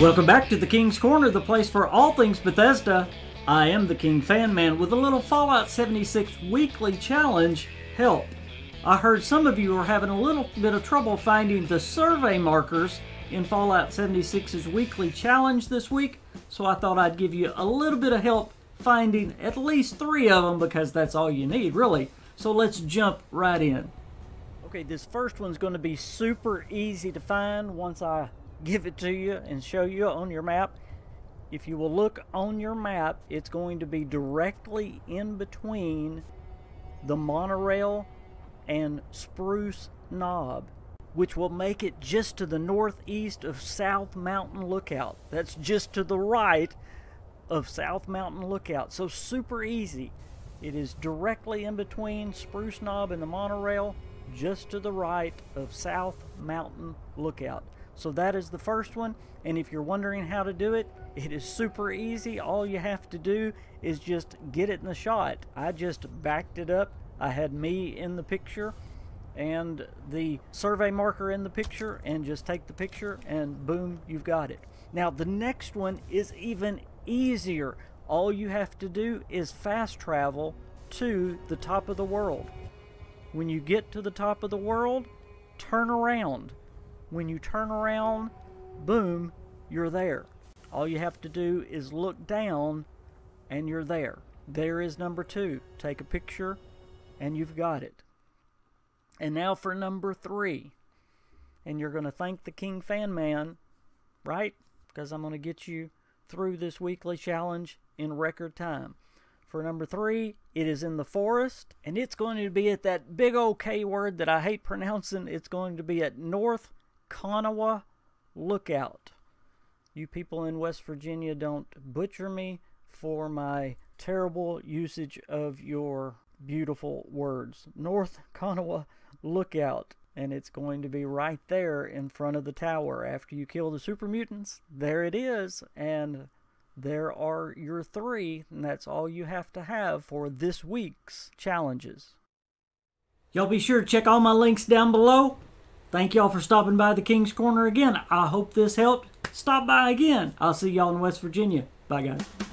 Welcome back to the King's Corner, the place for all things Bethesda. I am the King Fan Man with a little Fallout 76 weekly challenge help. I heard some of you are having a little bit of trouble finding the survey markers in Fallout 76's weekly challenge this week, so I thought I'd give you a little bit of help finding at least three of them because that's all you need, really. So let's jump right in. Okay, this first one's going to be super easy to find once I give it to you and show you on your map. If you will look on your map, it's going to be directly in between the monorail and Spruce Knob, which will make it just to the northeast of South Mountain Lookout. That's just to the right of South Mountain Lookout. So super easy. It is directly in between Spruce Knob and the monorail, just to the right of South Mountain Lookout. So that is the first one. And if you're wondering how to do it, it is super easy. All you have to do is just get it in the shot. I just backed it up. I had me in the picture and the survey marker in the picture and just take the picture and boom, you've got it. Now the next one is even easier. All you have to do is fast travel to the top of the world. When you get to the top of the world, turn around when you turn around, boom, you're there. All you have to do is look down and you're there. There is number two. Take a picture and you've got it. And now for number three. And you're going to thank the King Fan Man, right? Because I'm going to get you through this weekly challenge in record time. For number three, it is in the forest, and it's going to be at that big old K word that I hate pronouncing. It's going to be at North Kanawha Lookout. You people in West Virginia don't butcher me for my terrible usage of your beautiful words. North Kanawha Lookout. And it's going to be right there in front of the tower. After you kill the super mutants, there it is. And there are your three, and that's all you have to have for this week's challenges. Y'all be sure to check all my links down below. Thank y'all for stopping by the King's Corner again. I hope this helped. Stop by again. I'll see y'all in West Virginia. Bye, guys.